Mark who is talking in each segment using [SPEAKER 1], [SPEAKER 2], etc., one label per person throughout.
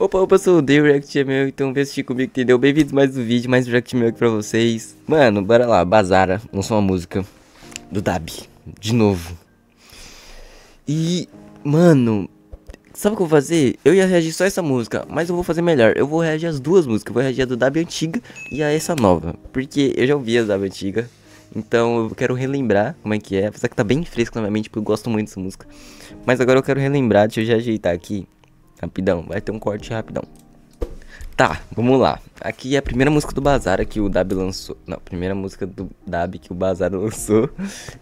[SPEAKER 1] Opa, opa, sou o React meu, então vem assistir comigo, entendeu? Bem-vindos mais um vídeo, mais um React meu aqui pra vocês. Mano, bora lá, Bazara, lançou uma música do Dab, de novo. E, mano, sabe o que eu vou fazer? Eu ia reagir só essa música, mas eu vou fazer melhor. Eu vou reagir as duas músicas, eu vou reagir a do Dab antiga e a essa nova. Porque eu já ouvi a Dab antiga, então eu quero relembrar como é que é. Apesar que tá bem fresco na minha mente, porque eu gosto muito dessa música. Mas agora eu quero relembrar, deixa eu já ajeitar aqui. Rapidão, vai ter um corte rapidão. Tá, vamos lá. Aqui é a primeira música do Bazar que o Dab lançou. Não, a primeira música do Dab que o Bazar lançou.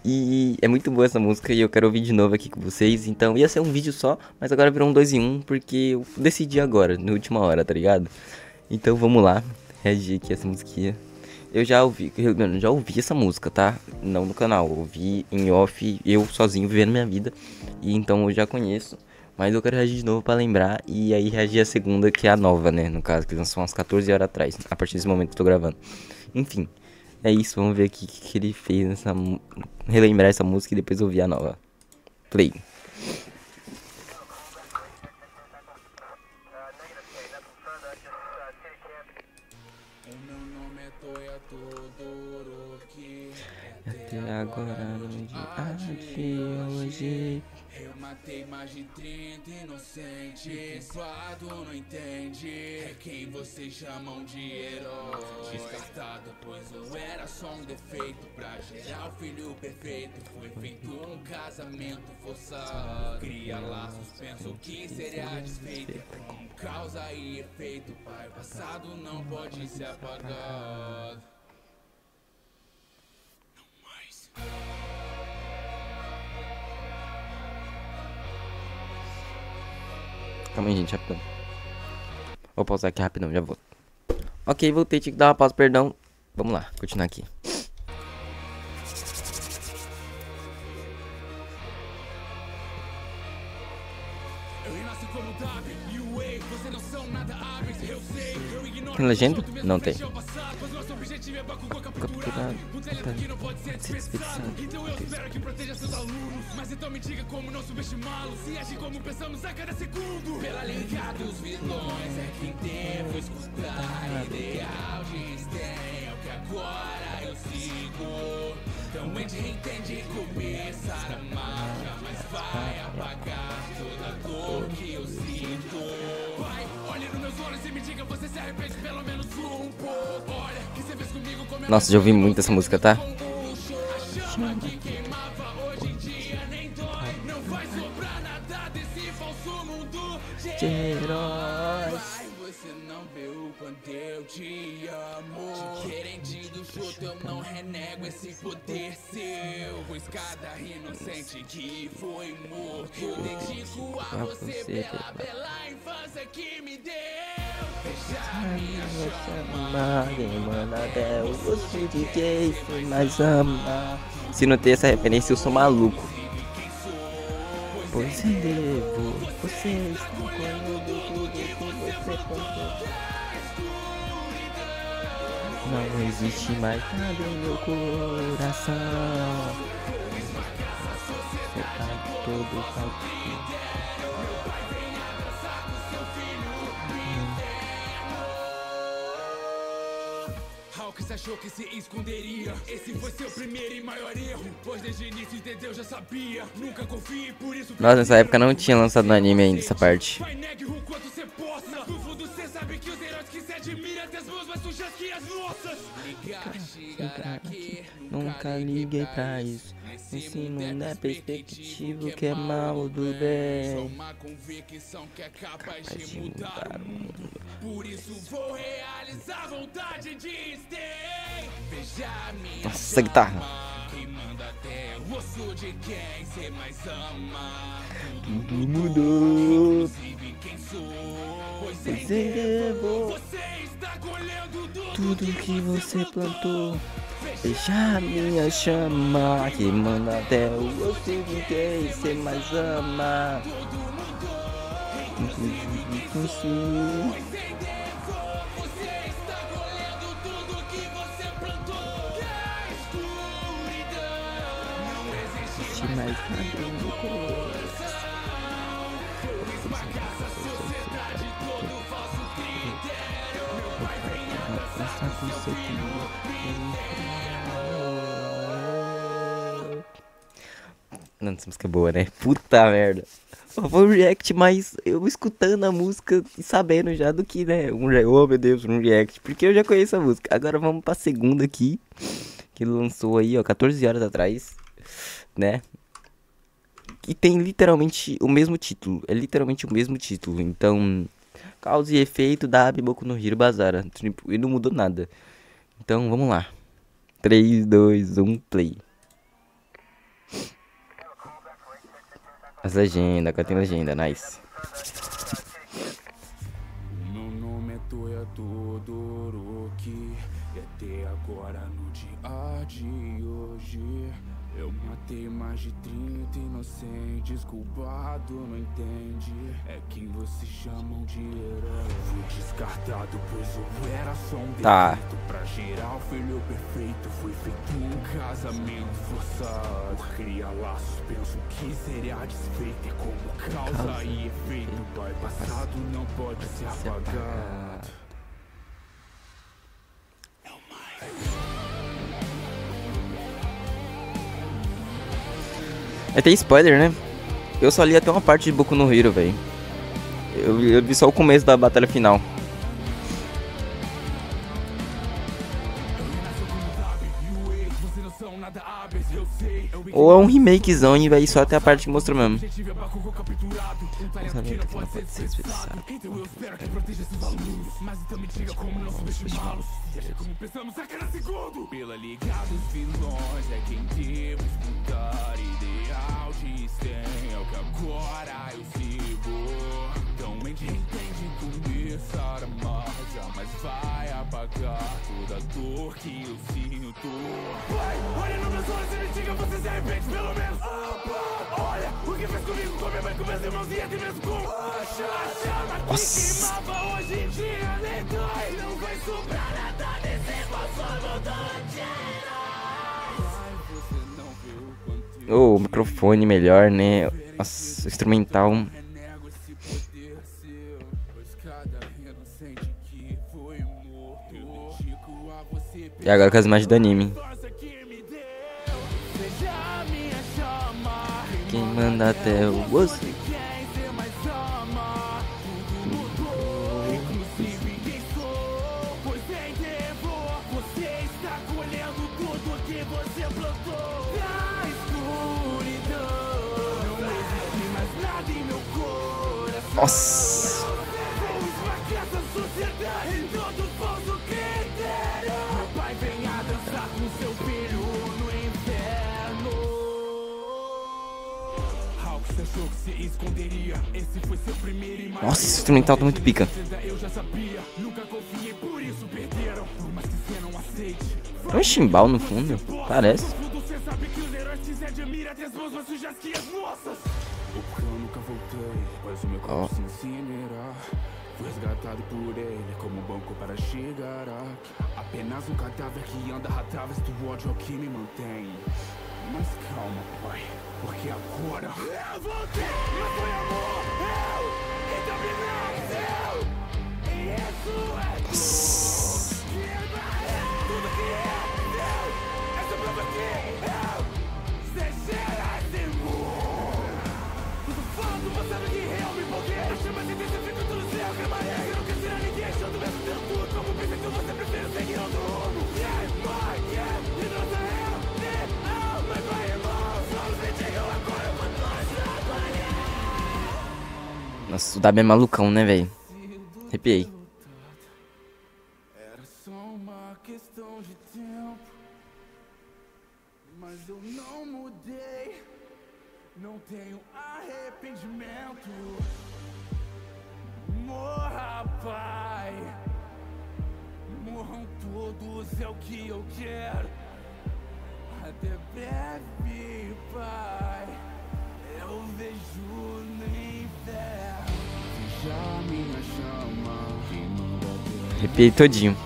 [SPEAKER 1] E é muito boa essa música e eu quero ouvir de novo aqui com vocês. Então ia ser um vídeo só, mas agora virou um 2 em 1 um, porque eu decidi agora, na última hora, tá ligado? Então vamos lá, reagir aqui essa musiquinha. Eu já ouvi, eu já ouvi essa música, tá? Não no canal, ouvi em off, eu sozinho vivendo minha vida. E então eu já conheço. Mas eu quero reagir de novo pra lembrar. E aí reagir a segunda, que é a nova, né? No caso, que lançou umas 14 horas atrás. A partir desse momento que eu tô gravando. Enfim. É isso, vamos ver aqui o que, que ele fez nessa. Relembrar essa música e depois ouvir a nova. Play. Até agora no dia de hoje
[SPEAKER 2] matei mais de 30 inocentes. Suado não entende. É quem vocês chamam de herói. Descartado, pois eu era só um defeito. Pra gerar o filho perfeito Foi feito um casamento forçado. Cria laços, penso que seria desfeito. Com causa e efeito Pai passado não pode ser apagado Não mais
[SPEAKER 1] Calma aí, gente, rapidão. Vou pausar aqui rapidão, já volto. Ok, voltei, tinha que dar uma pausa, perdão. Vamos lá, continuar aqui. Tem legenda? Não tem. Capturado.
[SPEAKER 2] Então eu espero que proteja seus alunos. Mas então me diga como não subestimá-los. Se age como pensamos a cada segundo. Pela liga dos vilões é quem devo escutar. Ideal de Stem é o que agora eu sigo. Então mente entende começar a marcha. Mas vai apagar toda a dor que eu sinto.
[SPEAKER 1] Nossa, já ouvi muito essa música, tá?
[SPEAKER 2] chama que queimava hoje em dia nem dói. Não vai sobrar nada desse falso mundo de
[SPEAKER 1] heróis.
[SPEAKER 2] Ai, você não vê o quanto eu te amo. Diferente do chuto, eu não renego esse poder seu. Pois cada inocente que foi morto, dedico a você pela bela infância que me deu. Veja minha chama.
[SPEAKER 1] manda até o gosto de quem mais ama. Se não tem essa referência, eu sou maluco. Pois eu devo, você está tudo que você plantou. Não existe mais nada em meu coração. Você tá todo partido.
[SPEAKER 2] Se achou que se esconderia. Esse foi seu primeiro e maior erro. Pois desde o início entendeu, já sabia. Nunca confie, por isso.
[SPEAKER 1] Nossa, nessa época não tinha lançado no anime ainda essa parte.
[SPEAKER 2] Vai negue o quanto você possa. No fundo cê sabe que os heróis que admira as mãos mais sujas que as nossas. Ligar, chegar aqui.
[SPEAKER 1] Nunca liguei pra isso. Esse mundo é perspectivo que é mal do bem.
[SPEAKER 2] uma convicção que é capaz de mudar o mundo. Por isso vou realizar a vontade de Stay. Veja a minha
[SPEAKER 1] Nossa, guitarra.
[SPEAKER 2] chama, que manda até o osso de quem cê mais ama.
[SPEAKER 1] Tudo mudou.
[SPEAKER 2] Inclusive quem sou.
[SPEAKER 1] Devo
[SPEAKER 2] você está colhendo tudo,
[SPEAKER 1] que você plantou. Deixar minha chama que manda até o de quem você mais ama. Inclusive com sua.
[SPEAKER 2] Você Macaça, sociedade, todo falso
[SPEAKER 1] critério. Meu pai vem a
[SPEAKER 2] dançar com seu filho
[SPEAKER 1] Não, essa música é boa, né? Puta merda. Foi um react, mas eu escutando a música e sabendo já do que, né? Um, oh meu Deus, um react. Porque eu já conheço a música. Agora vamos pra segunda aqui. Que lançou aí, ó, 14 horas atrás. Né? E tem literalmente o mesmo título. É literalmente o mesmo título. Então, causa e efeito da Boku no Hiro Bazara. Tipo, e não mudou nada. Então, vamos lá. 3, 2, 1, play. As legendas, agora tem legenda, nice.
[SPEAKER 2] Meu nome é Toya Todoroki E até agora no dia de hoje Eu matei mais de 30 inocentes Culpado não entende? É quem vocês chamam de herói. Fui descartado pois eu era só um
[SPEAKER 1] Tá.
[SPEAKER 2] defeito. Pra geral filho perfeito. Foi feito um casamento forçado. Por criar laços penso que seria desfeito. É como causa,
[SPEAKER 1] Causa
[SPEAKER 2] e efeito Pai passado não pode ser apagado
[SPEAKER 1] É tem spoiler, né? Eu só li até uma parte de Boku no Hero, velho. Eu, eu vi só o começo da batalha final. Ou é um remakezão e vai só até a parte que mostrou mesmo.
[SPEAKER 2] objetivo toda a dor que eu sinto Vai, olha nos meus olhos e me diga você se arrepende pelo menos Opa, Olha o que fez comigo, com minha mãe, com meus irmãos e até mesmo com a chama que
[SPEAKER 1] Nossa.
[SPEAKER 2] queimava hoje em dia nem dói Não vai sobrar nada desse Você não vê o
[SPEAKER 1] microfone melhor, né? Nossa, o instrumental. E agora com as imagens do anime.
[SPEAKER 2] força que me deu Seja a
[SPEAKER 1] Nossa,
[SPEAKER 2] esse
[SPEAKER 1] instrumental tá muito pica. Tem um chimbal no fundo. Parece.
[SPEAKER 2] Fui resgatado por ele Como banco para chegar aqui Apenas um cadáver que anda através do ódio que me mantém Mas calma, pai Porque agora Eu voltei, mas foi amor Eu! E também não E isso é Nossa,
[SPEAKER 1] o Dabi é malucão, né, velho? Arrepiei.
[SPEAKER 2] Era só uma questão de tempo Mas eu não mudei. Não tenho arrependimento. Morra, pai. Morram todos, é o que eu quero. Até breve, pai. Eu vejo no inferno
[SPEAKER 1] Arrepiei todinho.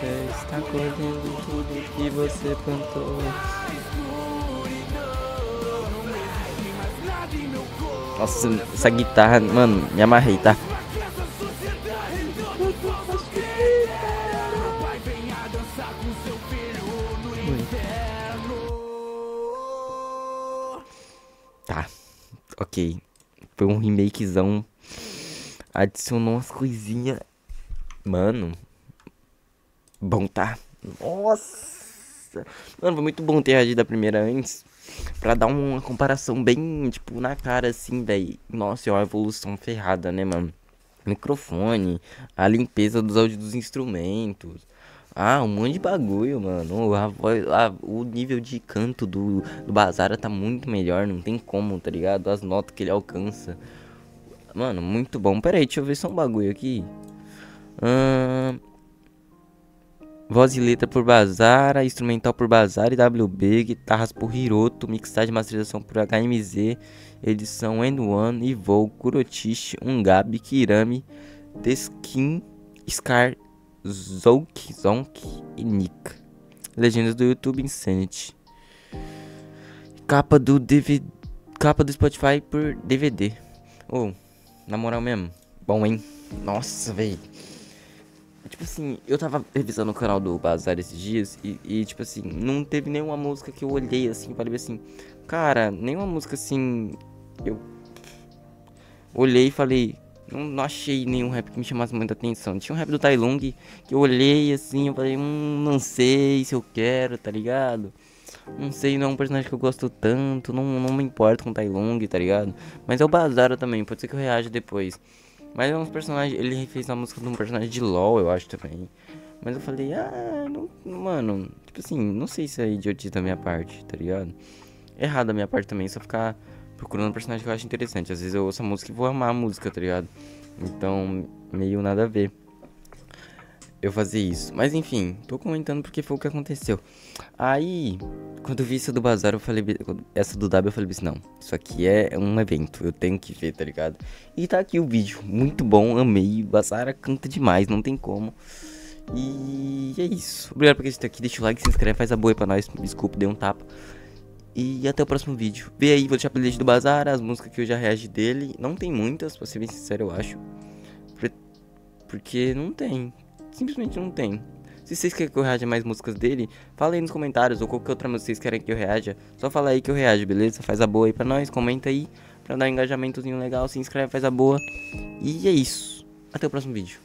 [SPEAKER 2] você
[SPEAKER 1] está colhendo tudo que você plantou. Nossa, essa guitarra, mano, me amarrei, tá? Tá, ok. Foi um remakezão. Adicionou umas coisinhas. Mano. Bom, tá? Nossa. Mano, foi muito bom ter reagido a primeira antes. Pra dar uma comparação bem, tipo, na cara, assim, velho. Nossa, é uma evolução ferrada, né, mano? Microfone, a limpeza dos áudios dos instrumentos. Ah, um monte de bagulho, mano. A a, o nível de canto do, do Bazara tá muito melhor, não tem como, tá ligado? As notas que ele alcança. Mano, muito bom. Pera aí, deixa eu ver só um bagulho aqui. Voz e letra por Bazara, instrumental por Bazara e WB, guitarras por Hiroto, mixagem e masterização por HMZ, edição N1, Evol, Kurotishi, Ungabi, Kirami, Deskin, Scar, Zouk, Zonk e Nika. Legendas do YouTube Insanity. Capa do DVD. Capa do Spotify por DVD. Oh, na moral mesmo. Bom, hein? Nossa, velho. Tipo assim, eu tava revisando o canal do Bazar esses dias e, e, tipo assim, não teve nenhuma música que eu olhei assim, falei assim, cara, nenhuma música assim, eu olhei e falei, não, não, achei nenhum rap que me chamasse muita atenção. Tinha um rap do Tai Lung que eu olhei assim, eu falei, hum, não sei se eu quero, tá ligado? Não sei, não é um personagem que eu gosto tanto, não, não me importo com o Tai Lung, tá ligado? Mas é o Bazara também, pode ser que eu reaja depois. Mas é um personagem, ele fez uma música de um personagem de LoL, eu acho também. Mas eu falei, ah, não, mano, tipo assim, não sei se é idiotice da minha parte, tá ligado? Errado da minha parte também, só ficar procurando um personagem que eu acho interessante. Às vezes eu ouço a música e vou amar a música, tá ligado? Então, meio nada a ver eu fazer isso. Mas enfim, tô comentando porque foi o que aconteceu. Aí, quando eu vi essa do bazar, eu falei. Essa do W, eu falei assim: não, isso aqui é um evento, eu tenho que ver, tá ligado? E tá aqui o vídeo, muito bom, amei. Bazara canta demais, não tem como. E é isso. Obrigado por assistir aqui. Deixa o like, se inscreve, faz a boa pra nós. Desculpa, dei um tapa. E até o próximo vídeo. Vê aí, vou deixar a playlist do Bazar, as músicas que eu já reagi dele. Não tem muitas, pra ser bem sincero, eu acho. Porque não tem. Simplesmente não tem. Se vocês querem que eu reaja mais músicas dele, fala aí nos comentários. Ou qualquer outra música vocês querem que eu reaja. Só fala aí que eu reajo, beleza? Faz a boa aí pra nós, comenta aí. Pra dar um engajamentozinho legal, se inscreve, faz a boa. E é isso. Até o próximo vídeo.